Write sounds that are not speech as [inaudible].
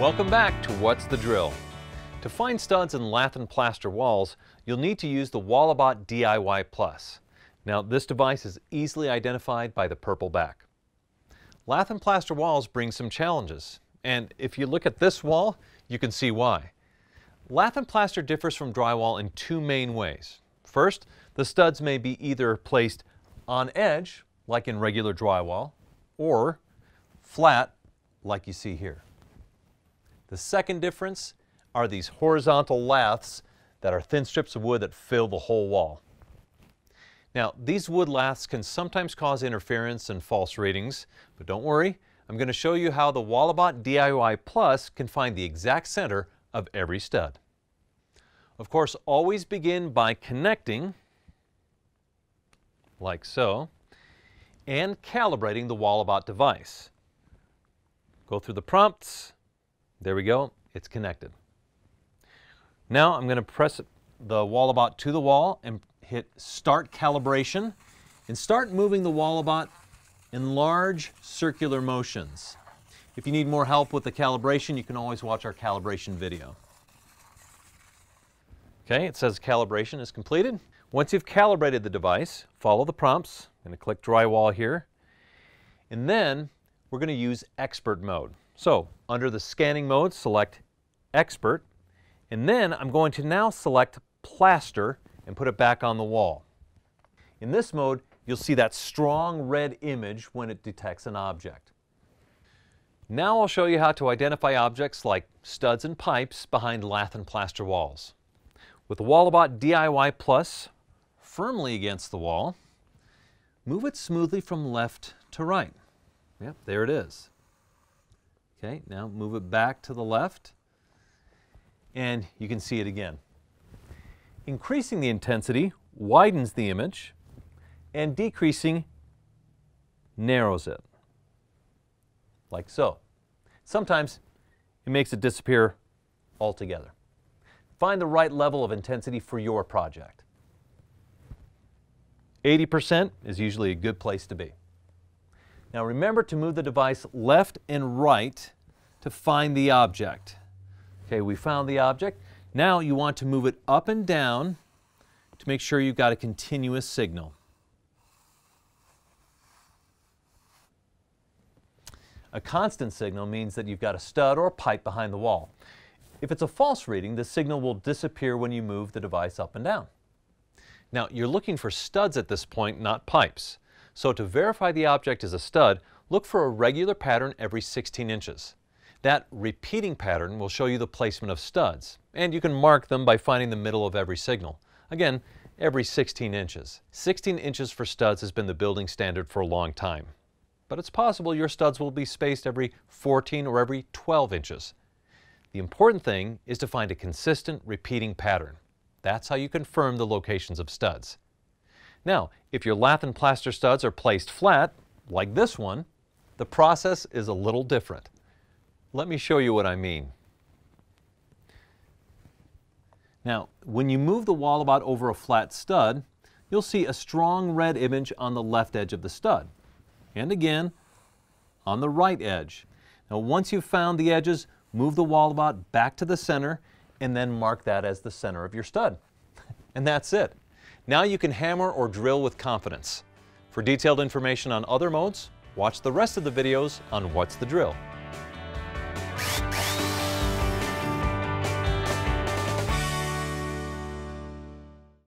Welcome back to What's the Drill? To find studs in lath and plaster walls, you'll need to use the Walabot DIY Plus. Now, this device is easily identified by the purple back. Lath and plaster walls bring some challenges, and if you look at this wall, you can see why. Lath and plaster differs from drywall in two main ways. First, the studs may be either placed on edge, like in regular drywall, or flat, like you see here. The second difference are these horizontal laths that are thin strips of wood that fill the whole wall. Now, these wood laths can sometimes cause interference and false readings, but don't worry, I'm going to show you how the Walabot DIY Plus can find the exact center of every stud. Of course, always begin by connecting, like so, and calibrating the Walabot device. Go through the prompts, there we go, it's connected. Now I'm going to press the Walabot to the wall and hit start calibration and start moving the Walabot in large circular motions. If you need more help with the calibration, you can always watch our calibration video. Okay, it says calibration is completed. Once you've calibrated the device, follow the prompts. I'm going to click drywall here. And then we're going to use expert mode. So under the scanning mode, select Expert, and then I'm going to now select Plaster and put it back on the wall. In this mode, you'll see that strong red image when it detects an object. Now I'll show you how to identify objects like studs and pipes behind lath and plaster walls. With the Walabot DIY Plus firmly against the wall, move it smoothly from left to right. Yep, there it is. Okay, now move it back to the left and you can see it again. Increasing the intensity widens the image and decreasing narrows it, like so. Sometimes it makes it disappear altogether. Find the right level of intensity for your project. 80% is usually a good place to be. Now remember to move the device left and right to find the object. Okay, we found the object. Now you want to move it up and down to make sure you've got a continuous signal. A constant signal means that you've got a stud or a pipe behind the wall. If it's a false reading, the signal will disappear when you move the device up and down. Now, you're looking for studs at this point, not pipes. So to verify the object is a stud, look for a regular pattern every 16 inches. That repeating pattern will show you the placement of studs, and you can mark them by finding the middle of every signal. Again, every 16 inches. 16 inches for studs has been the building standard for a long time. But it's possible your studs will be spaced every 14 or every 12 inches. The important thing is to find a consistent repeating pattern. That's how you confirm the locations of studs. Now, if your lath and plaster studs are placed flat, like this one, the process is a little different. Let me show you what I mean. Now, when you move the Walabot over a flat stud, you'll see a strong red image on the left edge of the stud. And again, on the right edge. Now, once you've found the edges, move the Walabot back to the center and then mark that as the center of your stud. [laughs] and that's it. Now you can hammer or drill with confidence. For detailed information on other modes, watch the rest of the videos on What's the Drill.